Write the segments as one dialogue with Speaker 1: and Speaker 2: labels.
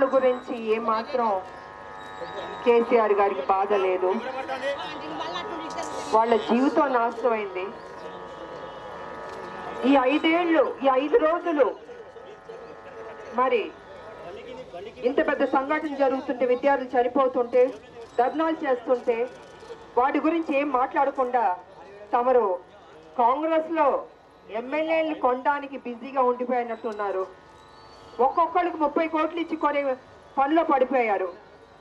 Speaker 1: వాళ్ళ గురించి ఏమాత్రం కేసీఆర్ గారికి బాధ లేదు. వాళ్ళ జీవితం నాశనం అయింది ఈ ఐదేళ్ళు ఈ ఐదు రోజులు మరి ఇంత పెద్ద సంఘటన జరుగుతుంటే విద్యార్థులు చనిపోతుంటే ధర్నాలు చేస్తుంటే వాటి గురించి ఏం మాట్లాడకుండా తమరు కాంగ్రెస్లో ఎమ్మెల్యేలు కొనడానికి బిజీగా ఉండిపోయినట్టున్నారు. ఒక్కొక్కరికి ముప్పై కోట్లు ఇచ్చి కొనే పనిలో పడిపోయారు.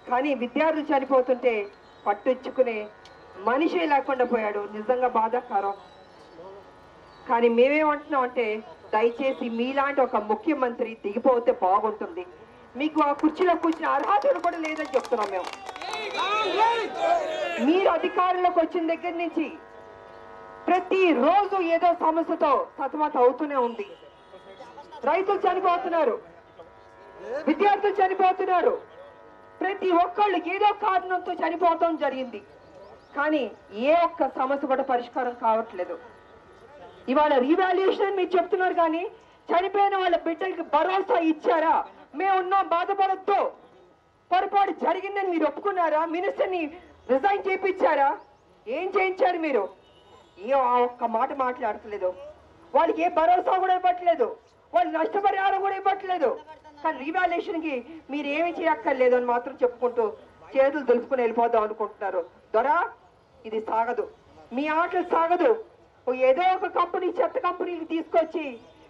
Speaker 1: కానీ విద్యార్థులు చనిపోతుంటే పట్టించుకునే మనిషి లేకుండా పోయాడు. నిజంగా బాధాకరం. కానీ మేమేమంటున్నాం అంటే దయచేసి మీలాంటి ఒక ముఖ్యమంత్రి దిగిపోతే బాగుంటుంది. మీకు ఆ కుర్చీలో కూర్చున్న అర్హతలు కూడా లేదని చెప్తున్నాం మేము. మీరు అధికారంలోకి వచ్చిన దగ్గర నుంచి ప్రతి రోజు ఏదో సమస్యతో సతమత అవుతూనే ఉంది. రైతులు చనిపోతున్నారు. విద్యార్థులు చనిపోతున్నారు. ప్రతి ఒక్కళ్ళు ఏదో కారణంతో చనిపోవటం జరిగింది. కానీ ఏ ఒక్క సమస్య కూడా పరిష్కారం కావట్లేదు. ఇవాళ రీవాల్యుయేషన్ మీరు చెప్తున్నారు కానీ చనిపోయిన వాళ్ళ బిడ్డలకి భరోసా ఇచ్చారా? మేమున్నాం బాధపడద్దు. పొరపాటు జరిగిందని మీరు ఒప్పుకున్నారా? మినిస్టర్ని రిజైన్ చేయించారా ఏం చేయించారు మీరు? ఏ ఆ ఒక్క మాట మాట్లాడట్లేదు. వాళ్ళకి ఏ భరోసా కూడా ఇవ్వట్లేదు. వాళ్ళు నష్టపరిహారం కూడా ఇవ్వట్లేదు. కానీ రీవాల్యుయేషన్కి మీరేమి మీరు ఏమి చేయక్కర్లేదు అని మాత్రం చెప్పుకుంటూ చేతులు దులుపుకుని వెళ్ళిపోదాం అనుకుంటున్నారు. దొరా ఇది సాగదు. మీ ఆటలు సాగదు. ఓ ఏదో ఒక కంపెనీ చెత్త కంపెనీకి తీసుకొచ్చి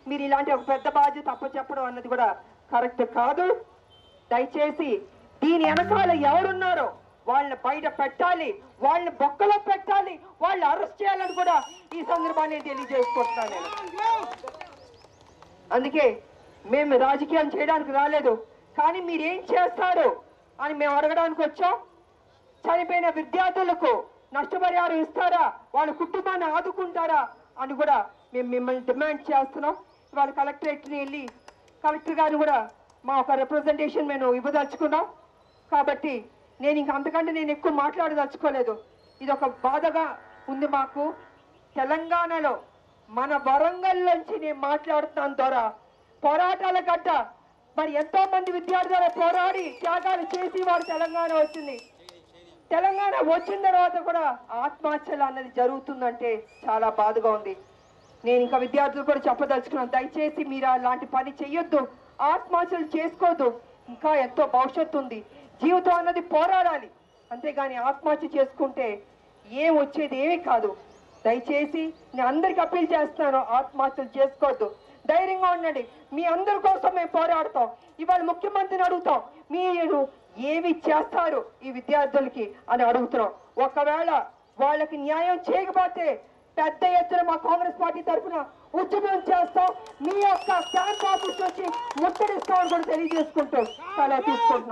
Speaker 1: మీరు ఇలాంటి ఒక పెద్ద బాధ్యత అప్పచెప్పడం అన్నది కూడా కరెక్ట్ కాదు. దయచేసి దీని వెనకాల ఎవరున్నారో వాళ్ళని బయట పెట్టాలి. వాళ్ళని బొక్కలో పెట్టాలి. వాళ్ళని అరెస్ట్ చేయాలని కూడా ఈ సందర్భాన్ని తెలియజేసుకుంటున్నాను నేను. అందుకే మేము రాజకీయం చేయడానికి రాలేదు. కానీ మీరేం చేస్తారు? అని మేము అడగడానికి వచ్చాం. చనిపోయిన విద్యార్థులకు నష్టపరిహారం ఇస్తారా? వాళ్ళ కుటుంబాన్ని ఆదుకుంటారా? అని కూడా మేము మిమ్మల్ని డిమాండ్ చేస్తున్నాం. వాళ్ళ కలెక్టరేట్ని వెళ్ళి కలెక్టర్ గారిని కూడా మా ఒక రిప్రజెంటేషన్ మేము ఇవ్వదలుచుకున్నాం. కాబట్టి నేను ఇంక అంతకంటే నేను ఎక్కువ మాట్లాడదలుచుకోలేదు. ఇది ఒక బాధగా ఉంది మాకు. తెలంగాణలో మన వరంగల్ నుంచి నేను మాట్లాడుతున్నాను ద్వారా పోరాటాల గట్ట మరి ఎంతో మంది విద్యార్థులు పోరాడి త్యాగాలు చేసి వారు తెలంగాణ వచ్చింది. తెలంగాణ వచ్చిన తర్వాత కూడా ఆత్మహత్యలు అన్నది జరుగుతుందంటే చాలా బాధగా ఉంది. నేను ఇంకా విద్యార్థులు కూడా చెప్పదలుచుకున్నాను. దయచేసి మీరు అలాంటి పని చెయ్యొద్దు. ఆత్మహత్యలు చేసుకోవద్దు. ఇంకా ఎంతో భవిష్యత్తు ఉంది. జీవితం అన్నది పోరాడాలి. అంతేగాని ఆత్మహత్య చేసుకుంటే ఏం వచ్చేది ఏమీ కాదు. దయచేసి నేను అందరికి అప్పీల్ చేస్తున్నాను ఆత్మహత్యలు చేసుకోవద్దు. ధైర్యంగా ఉండండి. మీ అందరి కోసం మేము పోరాడతాం. ఇవాళ ముఖ్యమంత్రిని అడుగుతాం మీరు ఏమి చేస్తారు ఈ విద్యార్థులకి అని అడుగుతున్నాం. ఒకవేళ వాళ్ళకి న్యాయం చేయకపోతే పెద్ద ఎత్తున మా కాంగ్రెస్ పార్టీ తరఫున ఉద్యమం చేస్తాం. మీ యొక్క క్యాంప్ ఆఫీస్ వచ్చి ముట్టడిస్తామని కూడా తెలియజేసుకుంటూ చాలా తీసుకుంటున్నాం.